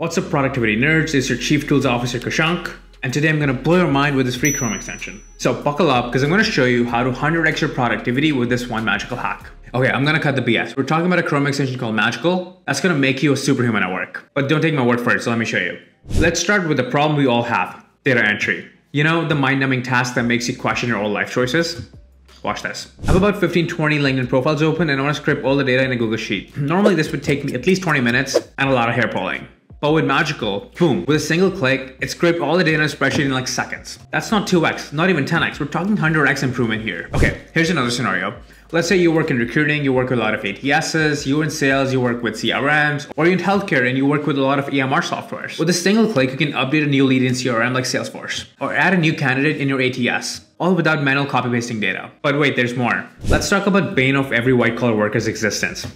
What's up productivity nerds, it's your Chief Tools Officer Kushank, and today I'm gonna blow your mind with this free Chrome extension. So buckle up, because I'm gonna show you how to 100x your productivity with this one magical hack. Okay, I'm gonna cut the BS. We're talking about a Chrome extension called Magical. That's gonna make you a superhuman at work. But don't take my word for it, so let me show you. Let's start with the problem we all have, data entry. You know, the mind-numbing task that makes you question your own life choices? Watch this. I have about 15, 20 LinkedIn profiles open and I want to scrape all the data in a Google Sheet. Normally this would take me at least 20 minutes and a lot of hair pulling. But with Magical, boom, with a single click, it scraped all the data in a spreadsheet in like seconds. That's not 2x, not even 10x. We're talking 100x improvement here. Okay, here's another scenario. Let's say you work in recruiting, you work with a lot of ATSs, you're in sales, you work with CRMs, or you're in healthcare and you work with a lot of EMR softwares. With a single click, you can update a new lead in CRM like Salesforce, or add a new candidate in your ATS, all without manual copy pasting data. But wait, there's more. Let's talk about bane of every white collar worker's existence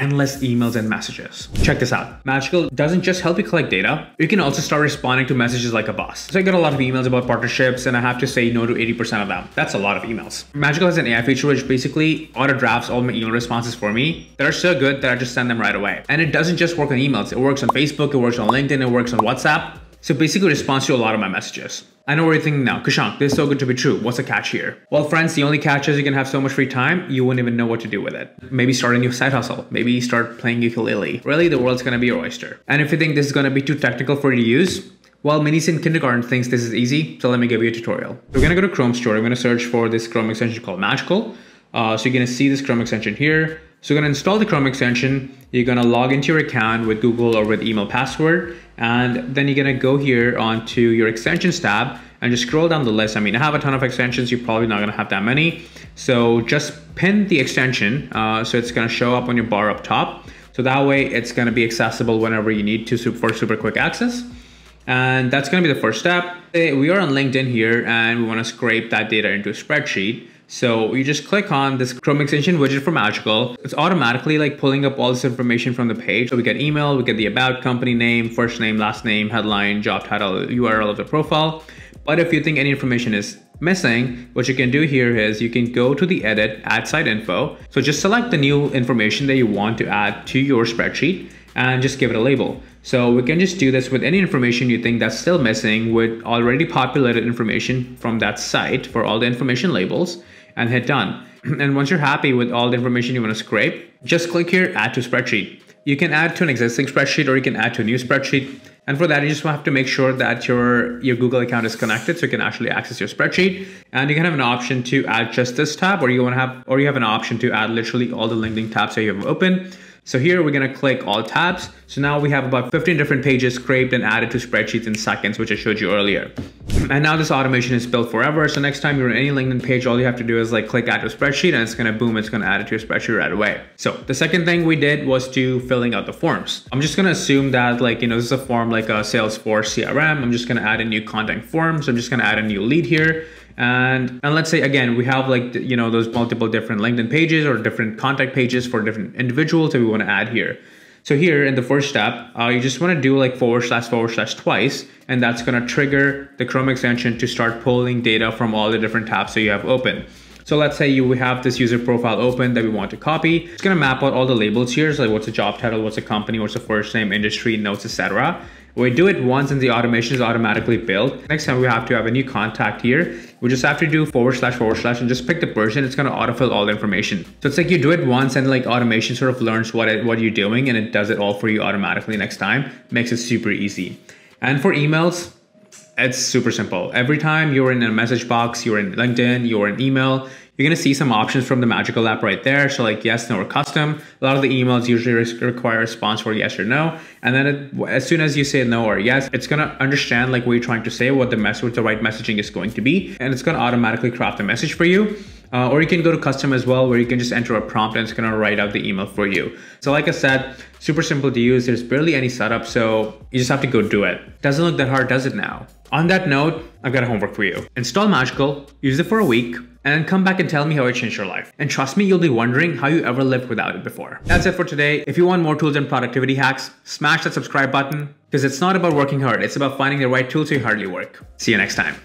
endless emails and messages. Check this out. Magical doesn't just help you collect data, you can also start responding to messages like a boss. So I get a lot of emails about partnerships and I have to say no to 80% of them. That's a lot of emails. Magical has an AI feature which basically auto drafts all my email responses for me that are so good that I just send them right away. And it doesn't just work on emails, it works on Facebook, it works on LinkedIn, it works on WhatsApp. So basically responds to a lot of my messages. I know what you're thinking now. Kushank, this is so good to be true. What's the catch here? Well, friends, the only catch is you can have so much free time, you wouldn't even know what to do with it. Maybe start a new side hustle. Maybe start playing ukulele. Really, the world's gonna be your oyster. And if you think this is gonna be too technical for you to use, well, Minis in kindergarten thinks this is easy, so let me give you a tutorial. We're gonna go to Chrome Store. I'm gonna search for this Chrome extension called Magical. Uh, so you're gonna see this Chrome extension here. So you're gonna install the Chrome extension. You're gonna log into your account with Google or with email password. And then you're gonna go here onto your extensions tab and just scroll down the list. I mean, I have a ton of extensions. You're probably not gonna have that many. So just pin the extension. Uh, so it's gonna show up on your bar up top. So that way it's gonna be accessible whenever you need to for super quick access. And that's gonna be the first step. Eh, we are on LinkedIn here and we wanna scrape that data into a spreadsheet. So you just click on this Chrome extension widget for Magical. It's automatically like pulling up all this information from the page. So we get email, we get the about, company name, first name, last name, headline, job title, URL of the profile. But if you think any information is missing, what you can do here is you can go to the edit, add site info. So just select the new information that you want to add to your spreadsheet and just give it a label. So we can just do this with any information you think that's still missing with already populated information from that site for all the information labels and hit done. And once you're happy with all the information you want to scrape, just click here, add to spreadsheet. You can add to an existing spreadsheet or you can add to a new spreadsheet. And for that, you just have to make sure that your, your Google account is connected so you can actually access your spreadsheet. And you can have an option to add just this tab or you want to have, or you have an option to add literally all the LinkedIn tabs that you have open. So here we're gonna click all tabs. So now we have about 15 different pages scraped and added to spreadsheets in seconds, which I showed you earlier. And now this automation is built forever. So next time you're on any LinkedIn page, all you have to do is like click add to spreadsheet and it's gonna boom, it's gonna add it to your spreadsheet right away. So the second thing we did was to filling out the forms. I'm just gonna assume that like, you know, this is a form like a Salesforce CRM. I'm just gonna add a new contact form. So I'm just gonna add a new lead here. And, and let's say, again, we have like, you know, those multiple different LinkedIn pages or different contact pages for different individuals that we want to add here. So here in the first step, uh, you just want to do like forward slash forward slash twice, and that's going to trigger the Chrome extension to start pulling data from all the different tabs that you have open. So let's say you have this user profile open that we want to copy. It's going to map out all the labels here. So like what's the job title, what's the company, what's the first name, industry, notes, etc. We do it once and the automation is automatically built. Next time we have to have a new contact here. We just have to do forward slash forward slash and just pick the person. It's going to autofill all the information. So it's like you do it once and like automation sort of learns what, it, what you're doing and it does it all for you automatically next time. Makes it super easy. And for emails, it's super simple. Every time you're in a message box, you're in LinkedIn, you're in email, you're to see some options from the Magical app right there. So like yes, no, or custom. A lot of the emails usually require a response for yes or no. And then it, as soon as you say no or yes, it's to understand like what you're trying to say, what the message, what the right messaging is going to be. And it's to automatically craft a message for you. Uh, or you can go to custom as well, where you can just enter a prompt and it's gonna write out the email for you. So like I said, super simple to use. There's barely any setup, so you just have to go do it. Doesn't look that hard, does it now? On that note, I've got a homework for you. Install Magical, use it for a week, and then come back and tell me how it changed your life. And trust me, you'll be wondering how you ever lived without it before. That's it for today. If you want more tools and productivity hacks, smash that subscribe button because it's not about working hard. It's about finding the right tools so you hardly work. See you next time.